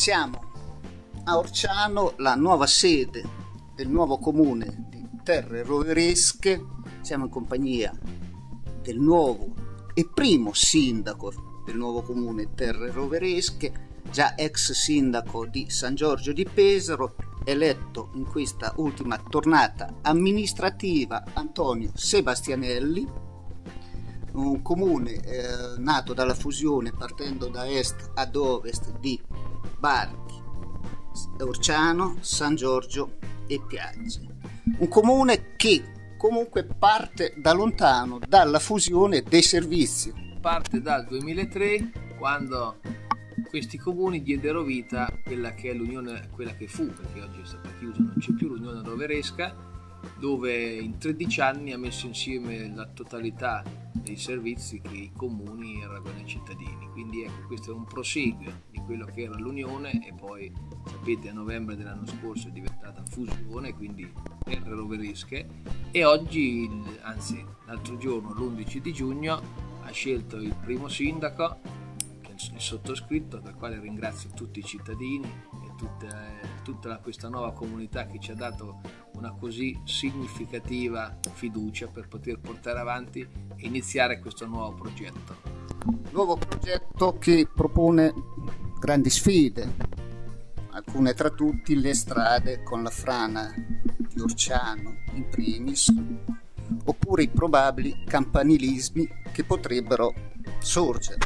Siamo a Orciano, la nuova sede del nuovo comune di Terre Roveresche. Siamo in compagnia del nuovo e primo sindaco del nuovo comune Terre Roveresche, già ex sindaco di San Giorgio di Pesaro, eletto in questa ultima tornata amministrativa Antonio Sebastianelli, un comune eh, nato dalla fusione partendo da est ad ovest di Barchi, Orciano, San Giorgio e Piagge. Un comune che comunque parte da lontano dalla fusione dei servizi. Parte dal 2003 quando questi comuni diedero vita a quella che è l'unione, quella che fu, perché oggi è stata chiusa, non c'è più l'unione roveresca, dove in 13 anni ha messo insieme la totalità dei servizi che i comuni erogano ai cittadini. Quindi ecco, questo è un proseguio di quello che era l'unione e poi sapete a novembre dell'anno scorso è diventata fusione, quindi terre roveresche e oggi, anzi l'altro giorno, l'11 di giugno, ha scelto il primo sindaco, il sottoscritto, per il quale ringrazio tutti i cittadini e tutta, tutta questa nuova comunità che ci ha dato una così significativa fiducia per poter portare avanti e iniziare questo nuovo progetto. Nuovo progetto che propone grandi sfide, alcune tra tutti le strade con la frana di Orciano in primis, oppure i probabili campanilismi che potrebbero sorgere.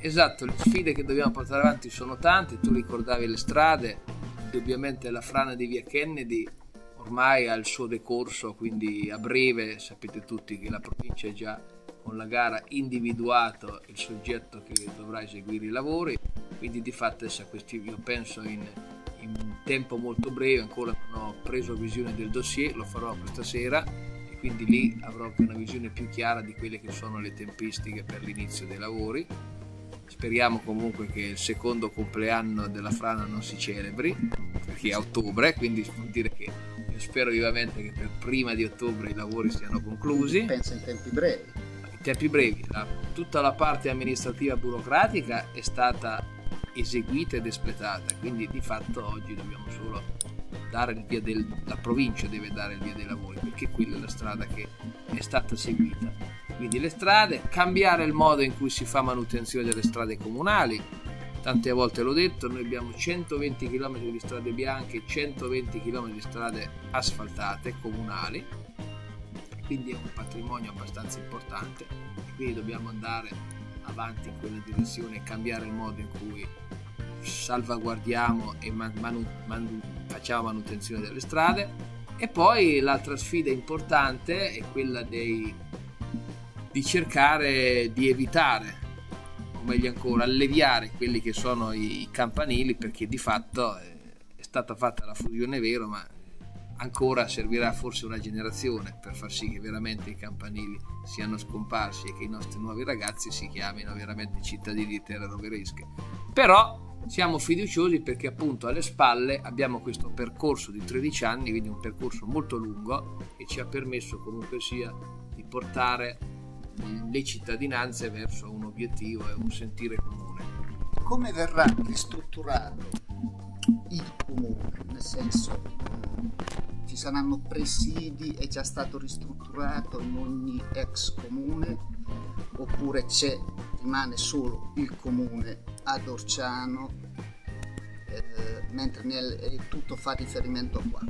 Esatto, le sfide che dobbiamo portare avanti sono tante, tu ricordavi le strade, indubbiamente la frana di via Kennedy ormai ha il suo decorso, quindi a breve sapete tutti che la provincia è già con la gara individuato il soggetto che dovrà eseguire i lavori, quindi di fatto io penso in, in tempo molto breve, ancora non ho preso visione del dossier, lo farò questa sera e quindi lì avrò anche una visione più chiara di quelle che sono le tempistiche per l'inizio dei lavori. Speriamo comunque che il secondo compleanno della Frana non si celebri, perché è ottobre, quindi vuol dire che spero vivamente che per prima di ottobre i lavori siano conclusi. Penso in tempi brevi. In tempi brevi, la, tutta la parte amministrativa burocratica è stata eseguita ed espletata, quindi di fatto oggi dobbiamo solo dare il via del, la provincia deve dare il via dei lavori, perché quella è la strada che è stata seguita. Quindi le strade, cambiare il modo in cui si fa manutenzione delle strade comunali, tante volte l'ho detto, noi abbiamo 120 km di strade bianche, 120 km di strade asfaltate comunali, quindi è un patrimonio abbastanza importante e quindi dobbiamo andare avanti in quella direzione e cambiare il modo in cui salvaguardiamo e man- manu- manu- facciamo manutenzione delle strade. E poi l'altra sfida importante è quella dei, di cercare di evitare meglio ancora alleviare quelli che sono i campanili perché di fatto è stata fatta la fusione vero ma ancora servirà forse una generazione per far sì che veramente i campanili siano scomparsi e che i nostri nuovi ragazzi si chiamino veramente cittadini di terra roveresche però siamo fiduciosi perché appunto alle spalle abbiamo questo percorso di 13 anni quindi un percorso molto lungo che ci ha permesso comunque sia di portare le cittadinanze verso un obiettivo e un sentire comune. Come verrà ristrutturato il comune? Nel senso, ci saranno presidi, è già stato ristrutturato in ogni ex comune oppure c'è, rimane solo il comune ad Orciano eh, mentre nel, tutto fa riferimento a qua?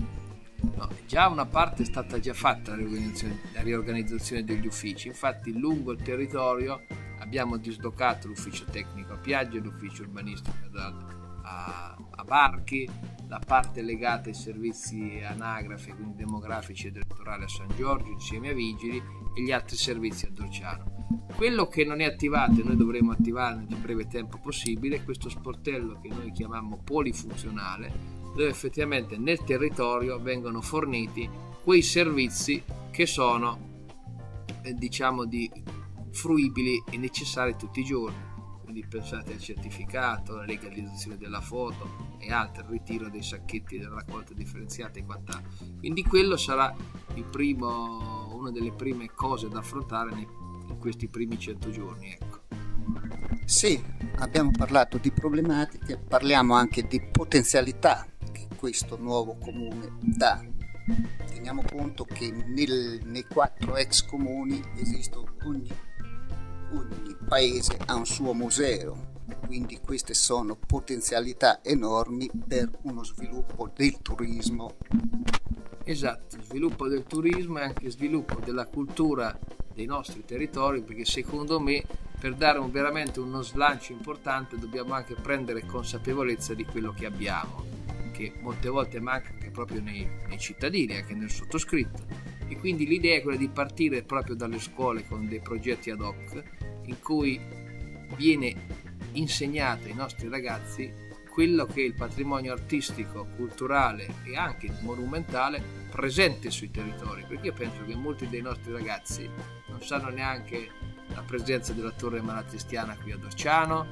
No, già una parte è stata già fatta la riorganizzazione, la riorganizzazione degli uffici, infatti lungo il territorio abbiamo dislocato l'ufficio tecnico a Piaggio l'ufficio urbanistico a, a Barchi, la parte legata ai servizi anagrafe, quindi demografici ed elettorali a San Giorgio insieme ai vigili e gli altri servizi a Dolciano. Quello che non è attivato e noi dovremo attivare nel più breve tempo possibile è questo sportello che noi chiamiamo polifunzionale dove effettivamente nel territorio vengono forniti quei servizi che sono eh, diciamo di fruibili e necessari tutti i giorni quindi pensate al certificato, alla legalizzazione della foto e altro, il ritiro dei sacchetti della raccolta differenziata e quant'altro. Quindi quello sarà una delle prime cose da affrontare in questi primi 100 giorni. Ecco. Sì, abbiamo parlato di problematiche, parliamo anche di potenzialità questo nuovo comune dà. Teniamo conto che nel, nei quattro ex comuni esiste ogni, ogni paese ha un suo museo, quindi queste sono potenzialità enormi per uno sviluppo del turismo. Esatto, sviluppo del turismo e anche sviluppo della cultura dei nostri territori, perché secondo me per dare un, veramente uno slancio importante dobbiamo anche prendere consapevolezza di quello che abbiamo, che molte volte manca anche proprio nei, nei cittadini, anche nel sottoscritto. E quindi l'idea è quella di partire proprio dalle scuole con dei progetti ad hoc in cui viene insegnato ai nostri ragazzi quello che è il patrimonio artistico, culturale e anche monumentale presente sui territori, perché io penso che molti dei nostri ragazzi non sanno neanche la presenza della torre malatestiana qui ad Orciano,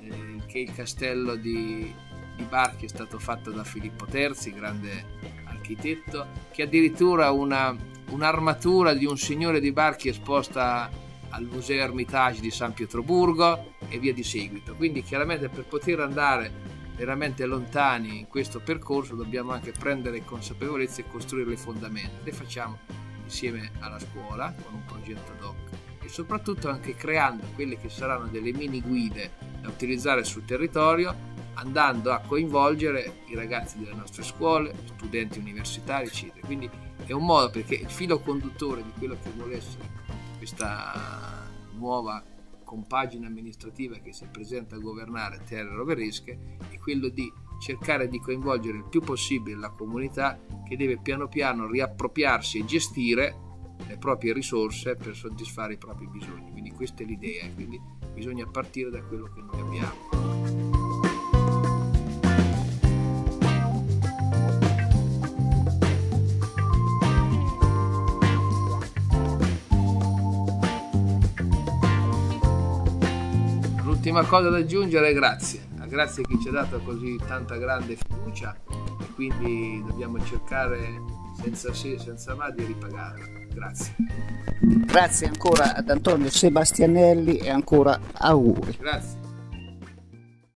eh, che il castello di, di Barchi è stato fatto da Filippo Terzi, grande architetto, che addirittura una, un'armatura di un signore di Barchi esposta al Museo Hermitage di San Pietroburgo e via di seguito. Quindi chiaramente per poter andare veramente lontani in questo percorso dobbiamo anche prendere consapevolezza e costruire le fondamenta. Le facciamo insieme alla scuola con un progetto ad hoc e soprattutto anche creando quelle che saranno delle mini guide da utilizzare sul territorio andando a coinvolgere i ragazzi delle nostre scuole, studenti universitari, eccetera. Quindi è un modo perché il filo conduttore di quello che vuole essere questa nuova compagine amministrativa che si presenta a governare terre roveresche è quello di cercare di coinvolgere il più possibile la comunità che deve piano piano riappropriarsi e gestire le proprie risorse per soddisfare i propri bisogni. Quindi questa è l'idea, quindi bisogna partire da quello che noi abbiamo. L'ultima cosa da aggiungere è grazie. Grazie a chi ci ha dato così tanta grande fiducia e quindi dobbiamo cercare senza se, senza ma di ripagarla. Grazie. Grazie ancora ad Antonio Sebastianelli e ancora auguri. Grazie.